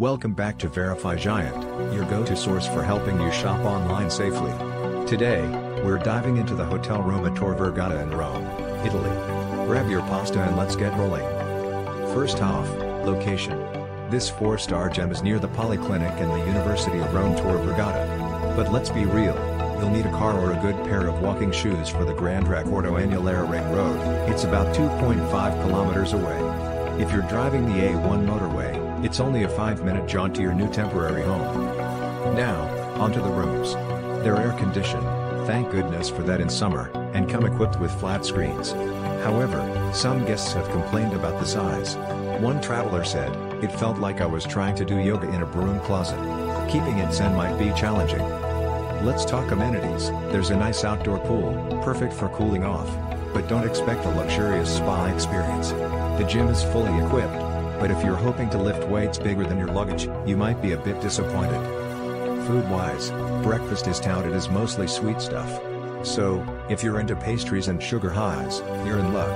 Welcome back to Verify Giant, your go-to source for helping you shop online safely. Today, we're diving into the Hotel Roma Tor Vergata in Rome, Italy. Grab your pasta and let's get rolling. First off, location. This 4-star gem is near the Polyclinic and the University of Rome Tor Vergata. But let's be real, you'll need a car or a good pair of walking shoes for the Grand Raccordo Anulare Ring Road, it's about 2.5 kilometers away. If you're driving the A1 motorway, it's only a 5-minute jaunt to your new temporary home. Now, onto the rooms. They're air-conditioned, thank goodness for that in summer, and come equipped with flat screens. However, some guests have complained about the size. One traveler said, it felt like I was trying to do yoga in a broom closet. Keeping it zen might be challenging. Let's talk amenities, there's a nice outdoor pool, perfect for cooling off. But don't expect a luxurious spa experience. The gym is fully equipped, but if you're hoping to lift weights bigger than your luggage, you might be a bit disappointed. Food-wise, breakfast is touted as mostly sweet stuff. So, if you're into pastries and sugar highs, you're in luck.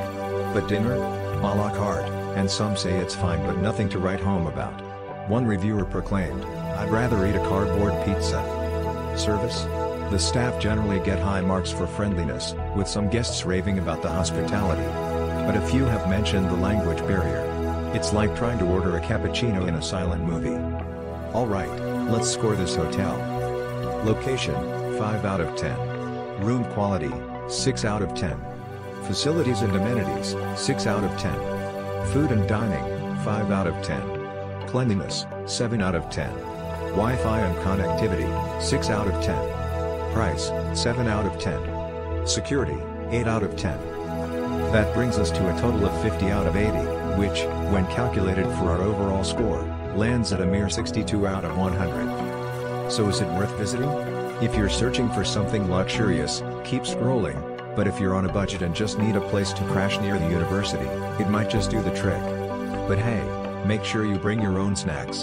But dinner? A la carte, and some say it's fine but nothing to write home about. One reviewer proclaimed, I'd rather eat a cardboard pizza. Service? The staff generally get high marks for friendliness, with some guests raving about the hospitality. But a few have mentioned the language barrier. It's like trying to order a cappuccino in a silent movie. Alright, let's score this hotel. Location, 5 out of 10. Room quality, 6 out of 10. Facilities and amenities, 6 out of 10. Food and dining, 5 out of 10. Cleanliness, 7 out of 10. Wi-Fi and connectivity, 6 out of 10. Price, 7 out of 10. Security, 8 out of 10. That brings us to a total of 50 out of 80 which, when calculated for our overall score, lands at a mere 62 out of 100. So is it worth visiting? If you're searching for something luxurious, keep scrolling, but if you're on a budget and just need a place to crash near the university, it might just do the trick. But hey, make sure you bring your own snacks.